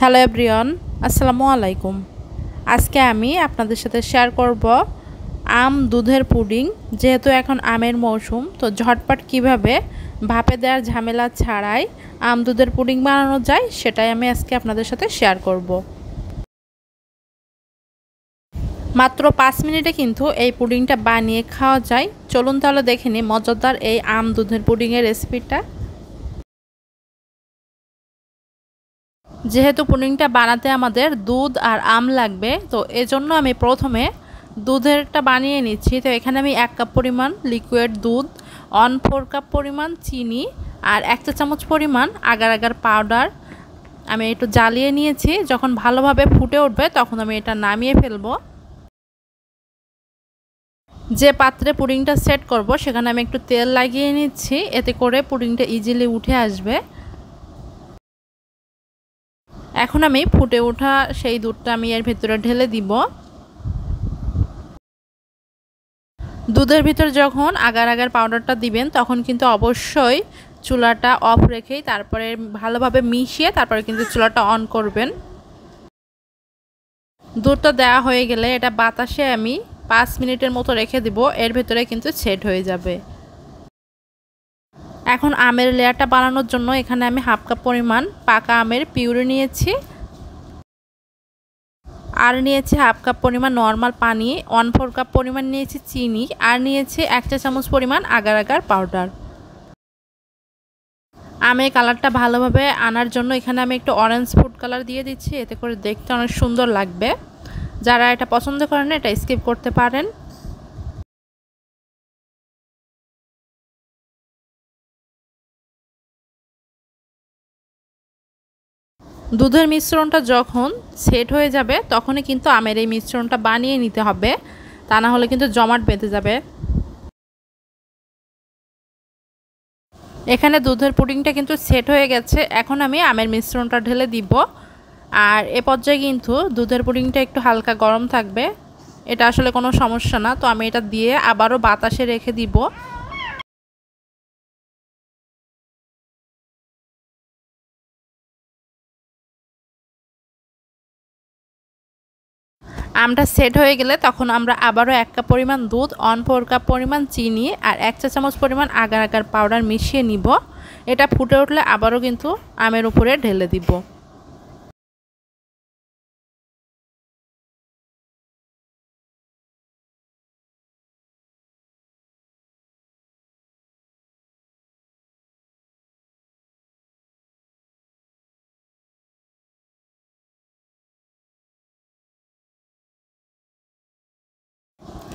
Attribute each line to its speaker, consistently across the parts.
Speaker 1: Hello everyone, আসসালামু আলাইকুম। আজকে আমি আপনাদের সাথে শেয়ার করব আম দুধের পুডিং। যেহেতু এখন আমের মৌসুম, তো ঝটপট কীভাবে ভাপে দেওয়ার ঝামেলা ছাড়াই আম দুধের পুডিং বানানো যায়, সেটাই আমি আজকে আপনাদের সাথে শেয়ার করব। মাত্র পাঁচ মিনিটে কিন্তু এই পুডিংটা বানিয়ে খাওয়া যায়। চলুন তাহলে দেখে নিই মজাদার এই আম দুধের পুডিংয়ের রেসিপিটা যেহেতু পুডিংটা বানাতে আমাদের দুধ আর আম লাগবে, তো এজন্য আমি প্রথমে দুধেরটা বানিয়ে নিচ্ছি। তো এখানে আমি এক কাপ পরিমাণ লিকুইড দুধ অন ফোর কাপ পরিমাণ চিনি আর এক চা চামচ পরিমাণ আগার আগার পাউডার আমি একটু জ্বালিয়ে নিয়েছি, যখন ভালোভাবে ফুটে উঠবে তখন আমি এটা নামিয়ে ফেলব। যে পাত্রে পুডিংটা সেট করব, সেখানে আমি একটু তেল লাগিয়ে নিচ্ছি, এতে করে পুডিংটা ইজিলি উঠে আসবে। এখন আমি ফুটে ওঠা সেই দুধটা আমি এর ভিতরে ঢেলে দিব। দুধের ভিতর যখন আগার আগার পাউডারটা দিবেন, তখন কিন্তু অবশ্যই চুলাটা অফ রেখেই তারপরে ভালোভাবে মিশিয়ে তারপরে কিন্তু চুলাটা অন করবেন। দুধটা দেওয়া হয়ে গেলে এটা বাতাসে আমি পাঁচ মিনিটের মতো রেখে দিব, এর ভেতরে কিন্তু সেট হয়ে যাবে। এখন আমের লেয়ারটা বানানোর জন্য এখানে আমি হাফ কাপ পরিমাণ পাকা আমের পিউরি নিয়েছি। আর নিয়েছি হাফ কাপ পরিমাণ নর্মাল পানি, ওয়ান ফোর কাপ পরিমাণ নিয়েছি চিনি, আর নিয়েছি এক চা চামচ পরিমাণ আগার আগার পাউডার। আমের কালারটা ভালোভাবে আনার জন্য এখানে আমি একটু অরেঞ্জ ফুড কালার দিয়ে দিচ্ছি, এতে করে দেখতে অনেক সুন্দর লাগবে। যারা এটা পছন্দ করেন, এটা স্কিপ করতে পারেন। দুধের মিশ্রণটা যখন সেট হয়ে যাবে, তখনই কিন্তু আমের এই মিশ্রণটা বানিয়ে নিতে হবে। তা না হলে কিন্তু জমাট বেঁধে যাবে। এখানে দুধের পুডিংটা কিন্তু সেট হয়ে গেছে। এখন আমি আমের মিশ্রণটা ঢেলে দিব। আর এ পর্যায়ে কিন্তু দুধের পুডিংটা একটু হালকা গরম থাকবে। এটা আসলে কোনো সমস্যা না। তো আমি এটা দিয়ে আবারও বাতাসে রেখে দিব। আমটা সেট হয়ে গেলে তখন আমরা আবারও এক কাপ পরিমাণ দুধ, অন ফোর কাপ পরিমাণ চিনি আর এক চা চামচ পরিমাণ আগার আগার পাউডার মিশিয়ে নিব। এটা ফুটে উঠলে আবারও কিন্তু আমের উপরে ঢেলে দিব।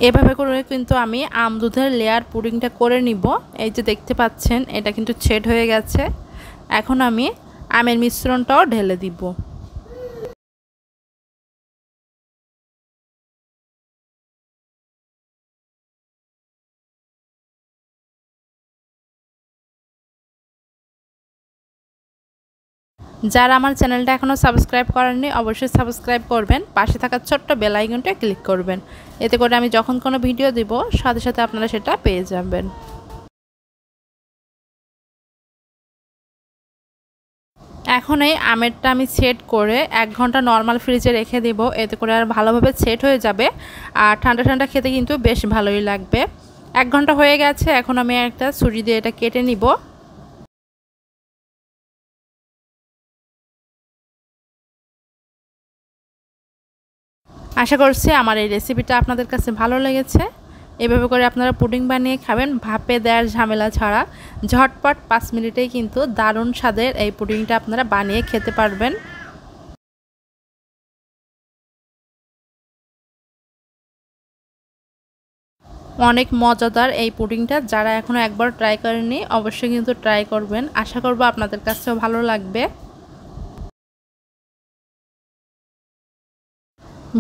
Speaker 1: এভাবে করে কিন্তু আমি আম দুধের লেয়ার পুডিংটা করে নিব। এই যে দেখতে পাচ্ছেন, এটা কিন্তু ছেট হয়ে গেছে। এখন আমি আমের মিশ্রণটাও ঢেলে দিব। যারা আমার চ্যানেলটা এখনও সাবস্ক্রাইব করেননি, অবশ্যই সাবস্ক্রাইব করবেন। পাশে থাকা ছোট্ট বেল আইকনটা ক্লিক করবেন। এতে করে আমি যখন কোনো ভিডিও দিব, সাথে সাথে আপনারা সেটা পেয়ে যাবেন। এখন এই আমেরটা আমি সেট করে এক ঘণ্টা নর্মাল ফ্রিজে রেখে দেব। এতে করে আর ভালোভাবে সেট হয়ে যাবে। আর ঠান্ডা ঠান্ডা খেতে কিন্তু বেশ ভালোই লাগবে। এক ঘণ্টা হয়ে গেছে, এখন আমি একটা ছুরি দিয়ে এটা কেটে নিব। আশা করছি আমার এই রেসিপিটা আপনাদের কাছে ভালো লেগেছে। এভাবে করে আপনারা পুডিং বানিয়ে খাবেন, ভাপে দেওয়ার ঝামেলা ছাড়া। ঝটপট পাঁচ মিনিটেই কিন্তু দারুণ স্বাদের এই পুডিংটা আপনারা বানিয়ে খেতে পারবেন। অনেক মজাদার এই পুডিংটা, যারা এখনও একবার ট্রাই করেনি অবশ্যই কিন্তু ট্রাই করবেন। আশা করব আপনাদের কাছেও ভালো লাগবে।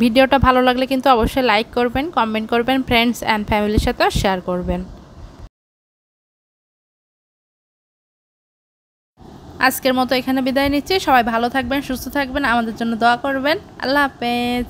Speaker 1: ভিডিওটা ভালো লাগলে কিন্তু অবশ্যই লাইক করবেন কমেন্ট করবেন ফ্রেন্ডস অ্যান্ড ফ্যামিলির সাথেও শেয়ার করবেন। আজকের মতো এখানে বিদায় নিচ্ছি। সবাই ভালো থাকবেন, সুস্থ থাকবেন, আমাদের জন্য দোয়া করবেন। আল্লাহ হাফেজ।